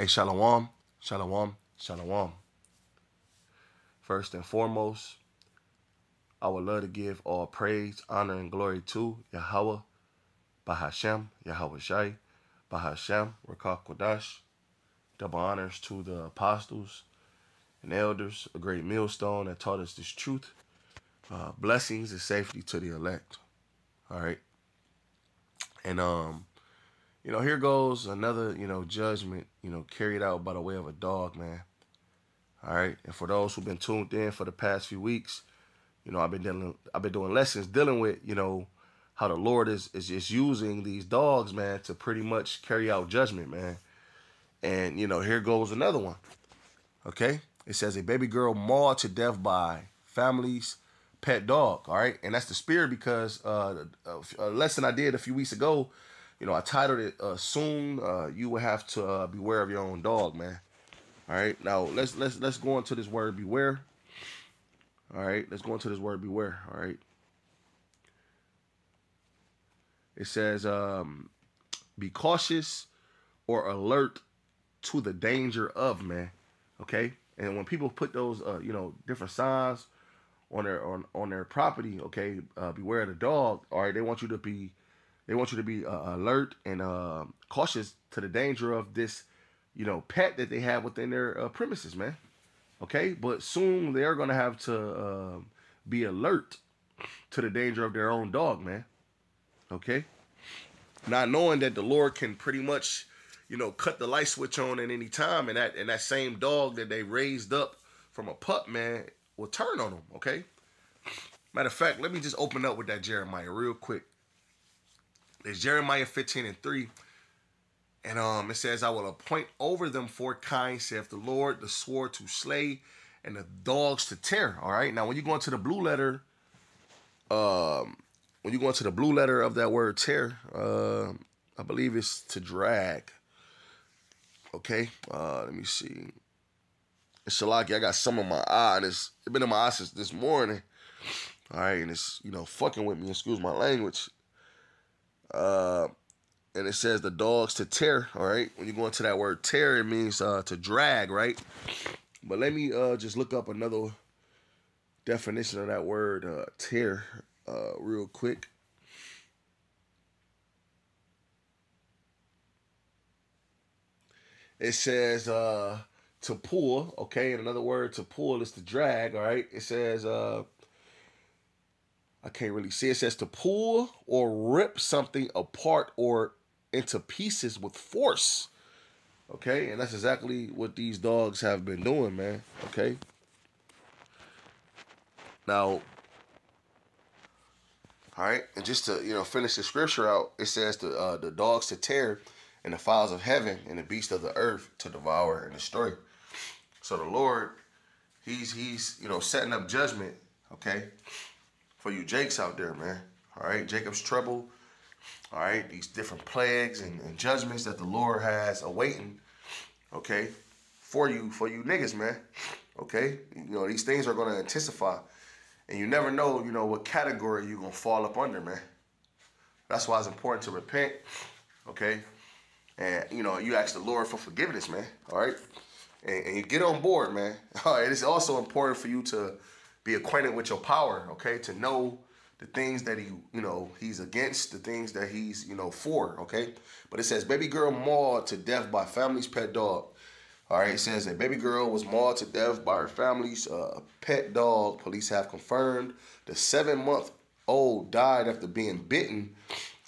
Hey, Shalom, Shalom, Shalom. First and foremost, I would love to give all praise, honor, and glory to Yahweh, Bahashem, Yahweh Shai, Bahashem, Rakah Kodash. Double honors to the apostles and elders, a great millstone that taught us this truth. Uh, blessings and safety to the elect. All right. And um, you know, here goes another, you know, judgment, you know, carried out by the way of a dog, man. All right. And for those who've been tuned in for the past few weeks, you know, I've been dealing I've been doing lessons dealing with, you know, how the Lord is is just using these dogs, man, to pretty much carry out judgment, man. And, you know, here goes another one. Okay? It says a baby girl mauled to death by family's pet dog. All right. And that's the spirit because uh, a lesson I did a few weeks ago, you know, I titled it uh, soon uh, you will have to uh, beware of your own dog, man. All right. Now let's let's let's go into this word beware. All right. Let's go into this word beware. All right. It says um, be cautious or alert to the danger of man. Okay. And when people put those, uh, you know, different signs on their on on their property, okay, uh, beware of the dog. All right, they want you to be, they want you to be uh, alert and uh, cautious to the danger of this, you know, pet that they have within their uh, premises, man. Okay, but soon they are gonna have to um, be alert to the danger of their own dog, man. Okay, not knowing that the Lord can pretty much you know, cut the light switch on at any time, and that and that same dog that they raised up from a pup, man, will turn on them. Okay. Matter of fact, let me just open up with that Jeremiah real quick. It's Jeremiah 15 and 3. And um, it says, I will appoint over them four kinds, saith the Lord, the sword to slay and the dogs to tear. All right. Now, when you go into the blue letter, um, when you go into the blue letter of that word tear, uh, I believe it's to drag. Okay, uh, let me see. It's Shalaki, I got some in my eye, and it's, it's been in my eye since this morning. All right, and it's you know fucking with me. Excuse my language. Uh, and it says the dogs to tear. All right, when you go into that word tear, it means uh, to drag, right? But let me uh, just look up another definition of that word uh, tear uh, real quick. It says uh to pull, okay, and another word to pull is to drag, all right? It says uh I can't really see. It says to pull or rip something apart or into pieces with force. Okay, and that's exactly what these dogs have been doing, man. Okay. Now, all right, and just to you know finish the scripture out, it says the uh, the dogs to tear and the fowls of heaven and the beasts of the earth to devour and destroy. So the Lord, He's He's you know setting up judgment, okay, for you Jakes out there, man. All right, Jacob's trouble. All right, these different plagues and, and judgments that the Lord has awaiting, okay, for you for you niggas, man. Okay, you know these things are going to intensify, and you never know, you know, what category you're gonna fall up under, man. That's why it's important to repent, okay, and you know you ask the Lord for forgiveness, man. All right, and, and you get on board, man. All right, it's also important for you to be acquainted with your power, okay? To know the things that he, you know, he's against, the things that he's, you know, for, okay? But it says, baby girl mauled to death by family's pet dog. All right, it says that baby girl was mauled to death by her family's uh, pet dog. Police have confirmed the seven-month-old died after being bitten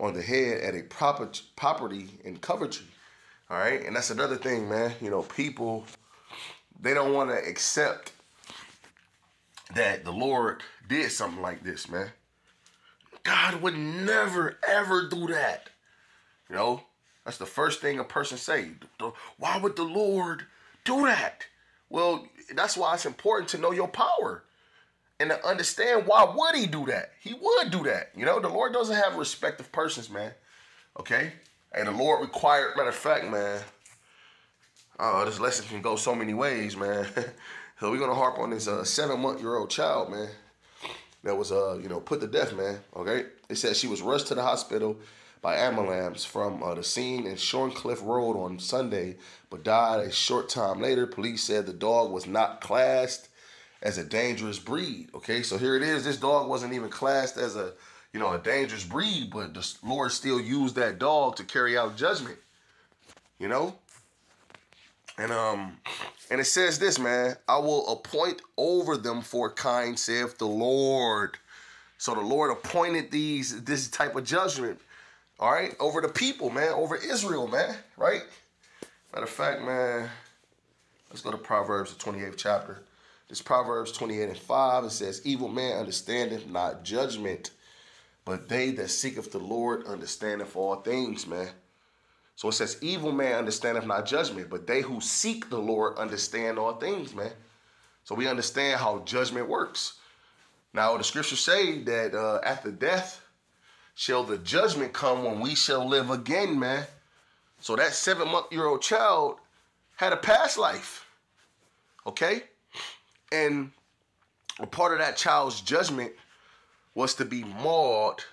on the head at a proper property in Coventry. All right, and that's another thing, man. You know, people they don't want to accept that the Lord did something like this, man. God would never ever do that. You know, that's the first thing a person say. Why would the Lord do that? Well, that's why it's important to know your power and to understand why would he do that? He would do that. You know, the Lord doesn't have respect of persons, man. Okay? And the Lord required, matter of fact, man, oh, this lesson can go so many ways, man. so we're gonna harp on this uh, seven-month-year-old child, man, that was uh, you know, put to death, man. Okay? It said she was rushed to the hospital by ambulance from uh, the scene in Shorncliffe Road on Sunday, but died a short time later. Police said the dog was not classed as a dangerous breed. Okay, so here it is. This dog wasn't even classed as a you know a dangerous breed, but the Lord still used that dog to carry out judgment. You know, and um, and it says this, man. I will appoint over them for kind, saith the Lord. So the Lord appointed these this type of judgment, all right, over the people, man, over Israel, man, right? Matter of fact, man, let's go to Proverbs, the 28th chapter. This Proverbs 28 and 5. It says, Evil man understandeth not judgment, but they that seeketh the Lord understandeth all things, man. So it says, Evil man understandeth not judgment, but they who seek the Lord understand all things, man. So we understand how judgment works. Now, the scriptures say that uh, after death shall the judgment come when we shall live again, man. So that seven month year old child had a past life. Okay? And a part of that child's judgment was to be mauled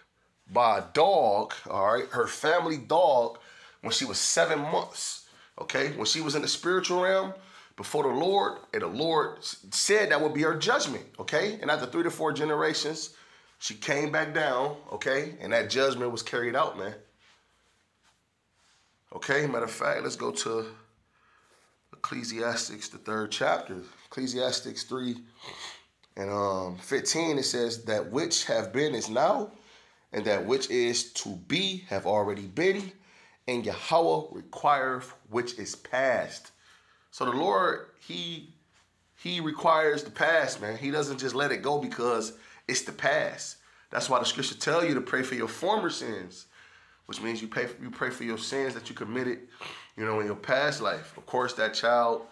by a dog, all right, her family dog, when she was seven months. Okay? When she was in the spiritual realm, before the Lord, and the Lord said that would be her judgment, okay? And after three to four generations, she came back down, okay? And that judgment was carried out, man. Okay, matter of fact, let's go to Ecclesiastics, the third chapter. Ecclesiastics 3 and um 15, it says, That which have been is now, and that which is to be have already been, and Yahweh requireth which is past. So the Lord, He He requires the past, man. He doesn't just let it go because it's the past. That's why the scripture tell you to pray for your former sins, which means you pay you pray for your sins that you committed, you know, in your past life. Of course, that child,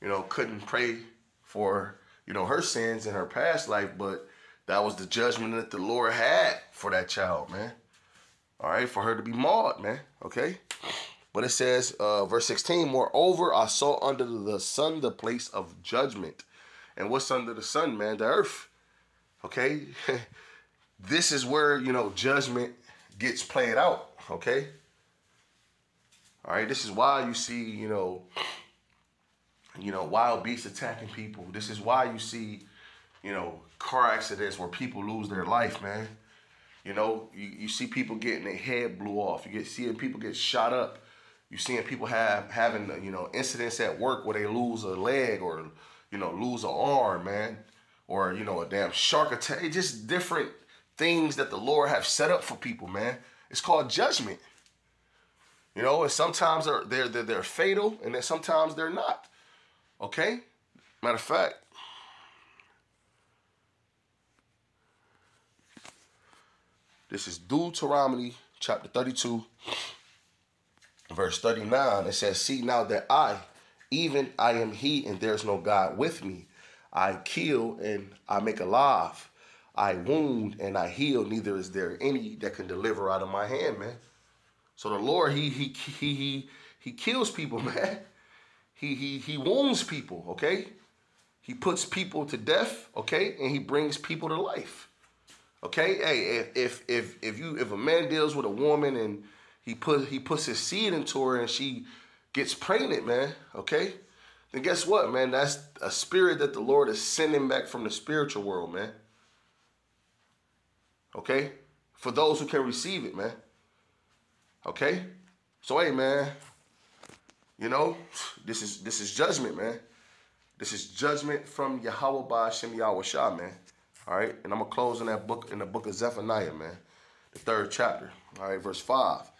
you know, couldn't pray for you know her sins in her past life, but that was the judgment that the Lord had for that child, man. All right, for her to be mauled, man. Okay. But it says, uh, verse 16, Moreover, I saw under the sun the place of judgment. And what's under the sun, man? The earth. Okay? this is where, you know, judgment gets played out. Okay? All right, this is why you see, you know, you know, wild beasts attacking people. This is why you see, you know, car accidents where people lose their life, man. You know, you, you see people getting their head blew off. You get seeing people get shot up you're seeing people have having you know incidents at work where they lose a leg or you know lose an arm, man, or you know a damn shark attack. It's just different things that the Lord have set up for people, man. It's called judgment. You know, and sometimes they're they're they're, they're fatal, and then sometimes they're not. Okay, matter of fact. This is Deuteronomy chapter 32, verse 39, it says, See now that I, even I am he, and there's no God with me. I kill and I make alive. I wound and I heal. Neither is there any that can deliver out of my hand, man. So the Lord, he he he he he kills people, man. He he he wounds people, okay? He puts people to death, okay, and he brings people to life. Okay? Hey, if if if if you if a man deals with a woman and he put he puts his seed into her and she gets pregnant, man. Okay, then guess what, man? That's a spirit that the Lord is sending back from the spiritual world, man. Okay, for those who can receive it, man. Okay, so hey, man. You know, this is this is judgment, man. This is judgment from Yahweh by Hashem Yahweh Shah, man. All right, and I'm gonna close in that book in the book of Zephaniah, man, the third chapter. All right, verse five.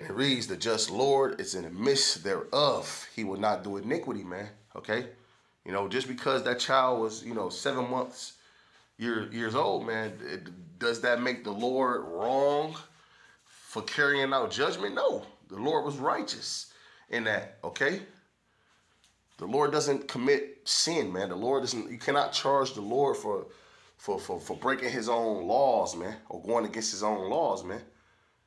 And it reads, The just Lord is in the midst thereof. He will not do iniquity, man. Okay? You know, just because that child was, you know, seven months year, years old, man, it, does that make the Lord wrong for carrying out judgment? No. The Lord was righteous in that, okay? The Lord doesn't commit sin, man. The Lord doesn't, you cannot charge the Lord for, for, for, for breaking his own laws, man, or going against his own laws, man.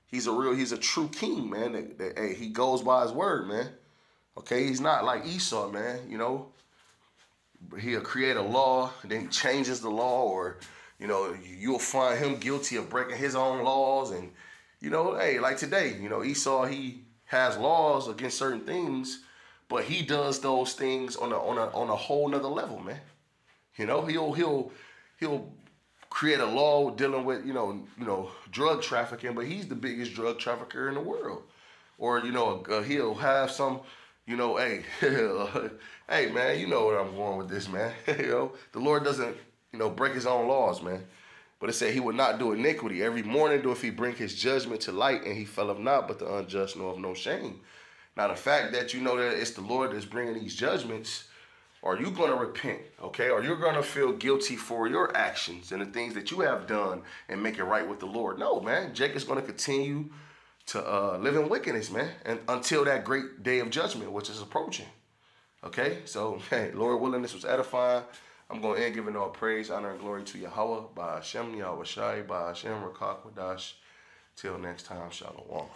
He's a real, he's a true king, man. That, that, hey, he goes by his word, man. Okay, he's not like Esau, man. You know, he'll create a law, then he changes the law, or you know, you'll find him guilty of breaking his own laws, and you know, hey, like today, you know, Esau he has laws against certain things, but he does those things on a on a on a whole nother level, man. You know, he'll he'll he'll create a law dealing with you know you know drug trafficking, but he's the biggest drug trafficker in the world. Or you know uh, he'll have some you know hey hey man you know where I'm going with this man. you know the Lord doesn't you know break His own laws, man. But it said he would not do iniquity. Every morning do if he bring his judgment to light, and he fell of not, but the unjust know of no shame. Now the fact that you know that it's the Lord that's bringing these judgments, are you going to repent, okay? Or you're going to feel guilty for your actions and the things that you have done and make it right with the Lord? No, man. Jake is going to continue to uh, live in wickedness, man, and until that great day of judgment, which is approaching. Okay, so hey, Lord willing, this was edifying. I'm going to end giving all praise, honor, and glory to Yahweh, by Hashem, Yahweh Shai, by Hashem, Rakak. Till next time, Shalom.